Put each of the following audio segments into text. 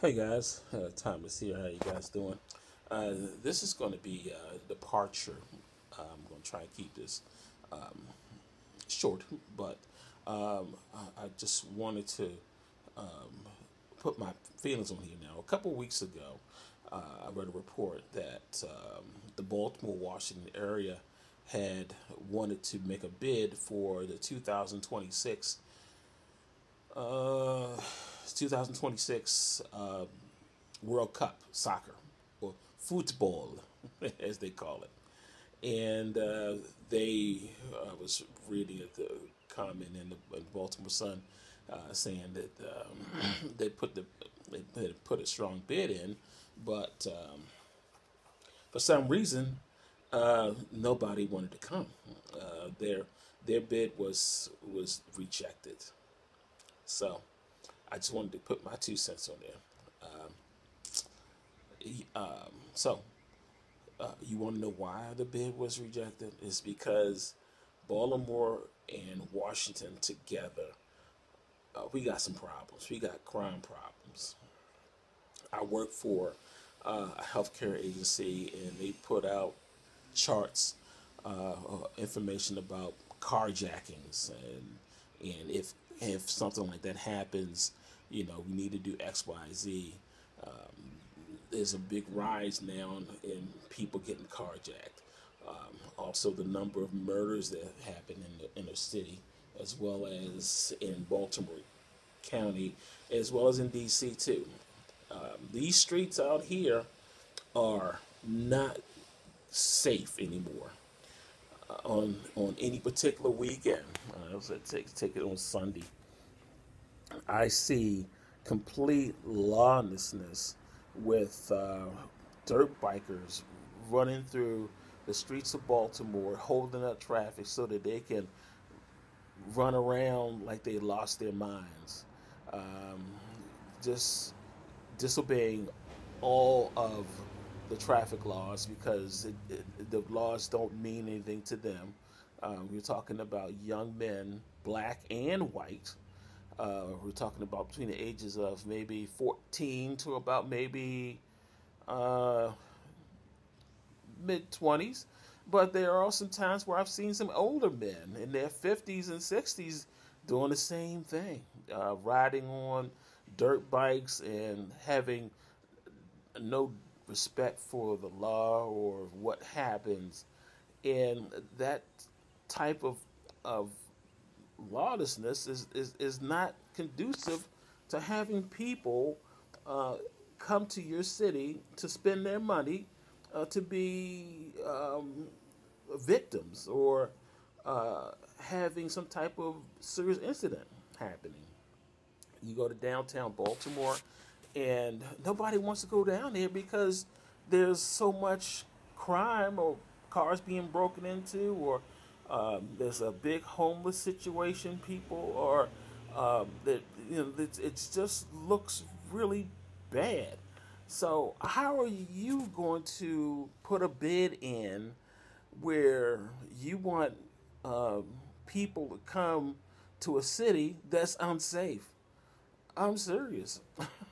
Hey guys, uh, Thomas here. How you guys doing? Uh, this is going to be a departure. I'm going to try and keep this um, short, but um, I, I just wanted to um, put my feelings on here now. A couple weeks ago, uh, I read a report that um, the Baltimore, Washington area had wanted to make a bid for the 2026 uh, 2026 uh, World Cup soccer or football, as they call it. And uh, they, I was reading the comment in the, in Baltimore Sun uh, saying that um, they put the they put a strong bid in, but um, for some reason uh, nobody wanted to come. Uh, their their bid was was rejected. So I just wanted to put my two cents on there. Um, um, so uh, you want to know why the bid was rejected? It's because Baltimore and Washington together, uh, we got some problems. We got crime problems. I work for uh, a healthcare agency, and they put out charts, uh, information about carjackings, and and if if something like that happens, you know, we need to do X, Y, Z. Um, there's a big rise now in people getting carjacked. Um, also, the number of murders that happen in the inner city, as well as in Baltimore County, as well as in D.C. too. Um, these streets out here are not safe anymore. On on any particular weekend, uh, let's take take it on Sunday. I see complete lawlessness with uh, dirt bikers running through the streets of Baltimore, holding up traffic so that they can run around like they lost their minds. Um, just disobeying all of the traffic laws because it, it, the laws don't mean anything to them. Um, we're talking about young men, black and white. Uh, we're talking about between the ages of maybe 14 to about maybe uh, mid 20s. But there are some times where I've seen some older men in their 50s and 60s doing the same thing, uh, riding on dirt bikes and having no respect for the law or what happens. And that type of, of lawlessness is, is, is not conducive to having people uh, come to your city to spend their money uh, to be um, victims or uh, having some type of serious incident happening. You go to downtown Baltimore, and nobody wants to go down there because there's so much crime or cars being broken into or um, there's a big homeless situation. People are um, that you know it, just looks really bad. So how are you going to put a bid in where you want um, people to come to a city that's unsafe i'm serious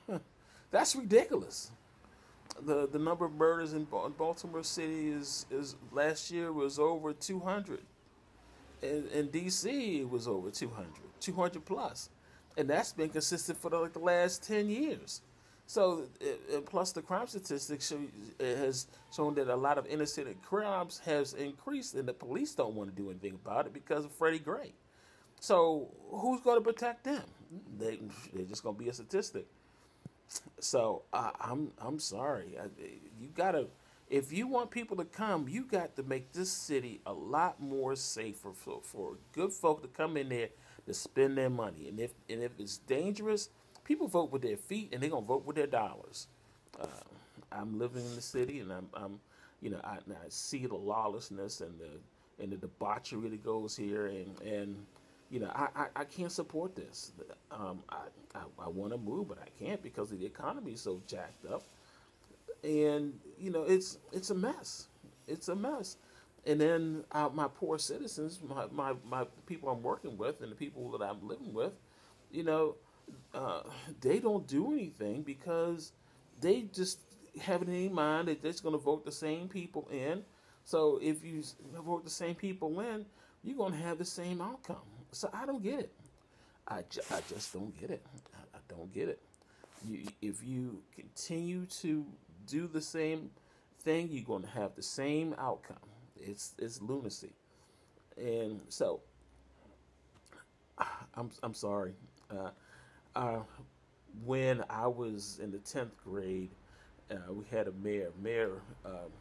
that's ridiculous the the number of murders in Baltimore City is is last year was over 200. In, in DC it was over 200, 200 plus. And that's been consistent for the, like the last 10 years. So, plus the crime statistics show, has shown that a lot of city crimes has increased, and the police don't want to do anything about it because of Freddie Gray. So, who's going to protect them? They, they're just going to be a statistic. So I, I'm I'm sorry. I, you gotta if you want people to come, you got to make this city a lot more safer for, for good folk to come in there to spend their money. And if and if it's dangerous, people vote with their feet and they're gonna vote with their dollars. Uh, I'm living in the city and I'm, I'm you know I, I see the lawlessness and the and the debauchery that goes here and and you know, I, I, I can't support this. Um, I, I, I want to move, but I can't because the economy is so jacked up. And, you know, it's it's a mess. It's a mess. And then uh, my poor citizens, my, my, my people I'm working with and the people that I'm living with, you know, uh, they don't do anything because they just have it in mind that they're just going to vote the same people in. So if you vote the same people in, you're going to have the same outcome. So I don't get it. I, ju- I just don't get it. I, I don't get it. You, if you continue to do the same thing, you're going to have the same outcome. It's it's lunacy, and so I'm I'm sorry. Uh, uh, when I was in the tenth grade, uh, we had a mayor, Mayor um,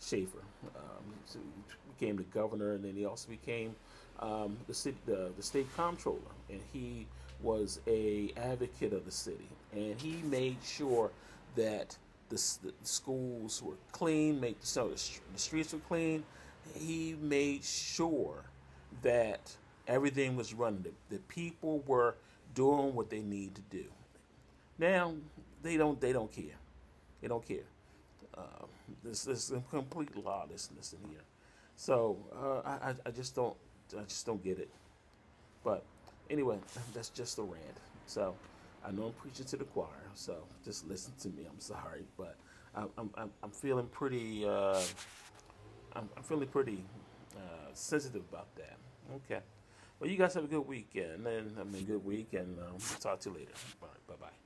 Schaefer. Um, so he became the governor, and then he also became um, the city, the, the state comptroller, and he was a advocate of the city, and he made sure that the, the schools were clean, make so the streets were clean. He made sure that everything was running. The, the people were doing what they need to do. Now they don't. They don't care. They don't care. This, this is complete lawlessness in here. So uh, I, I just don't. I just don't get it. But anyway, that's just a rant. So I know I'm preaching to the choir. So just listen to me. I'm sorry, but I'm I'm, I'm feeling pretty. Uh, I'm, I'm feeling pretty uh, sensitive about that. Okay. Well, you guys have a good weekend, and I mean, good week, and um, talk to you later. Bye bye.